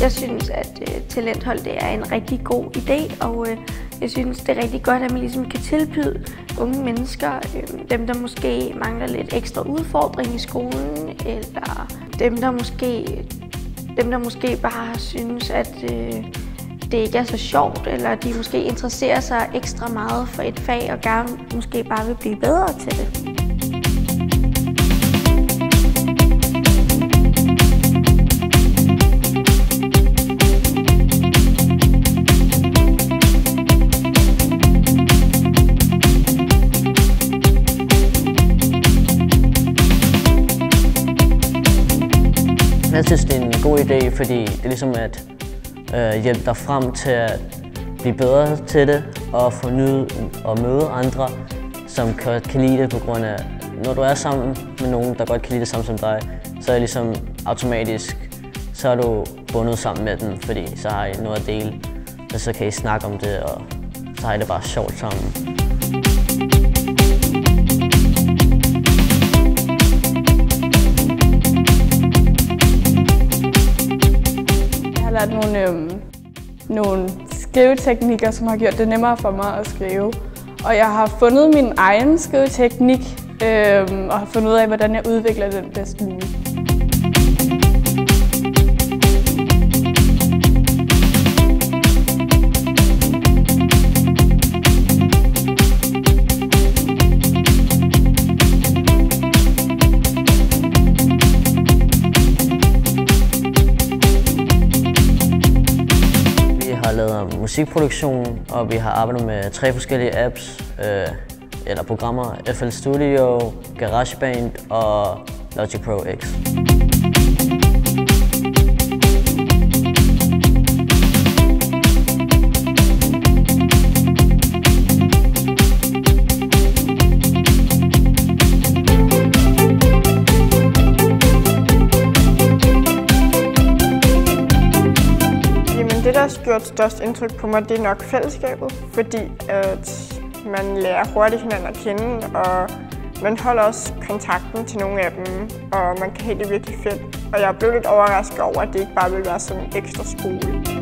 Jeg synes at øh, talenthold det er en rigtig god idé, og øh, jeg synes, det er rigtig godt, at man ligesom kan tilbyde unge mennesker, øh, dem der måske mangler lidt ekstra udfordring i skolen, eller dem der måske, dem, der måske bare synes, at øh, det ikke er så sjovt, eller de måske interesserer sig ekstra meget for et fag og gerne måske bare vil blive bedre til det. Jeg synes, det er en god idé, fordi det er ligesom at øh, hjælpe dig frem til at blive bedre til det og få nyde og møde andre, som kan, kan lide det på grund af, når du er sammen med nogen, der godt kan lide det samme som dig, så er det ligesom automatisk, så er du bundet sammen med dem, fordi så har I noget at dele, og så kan I snakke om det, og så har I det bare sjovt sammen. Har lært nogle, øhm, nogle skriveteknikker, som har gjort det nemmere for mig at skrive. Og jeg har fundet min egen skriveteknik, øhm, og har fundet ud af, hvordan jeg udvikler den bedst muligt. Har lavet musikproduktion, og vi har arbejdet med tre forskellige apps, øh, eller programmer. FL Studio, GarageBand og Logic Pro X. har gjort størst indtryk på mig, det er nok fællesskabet, fordi at man lærer hurtigt hinanden at kende, og man holder også kontakten til nogle af dem, og man kan have det virkelig fedt. Og jeg blev lidt overrasket over, at det ikke bare vil være sådan en ekstra skole.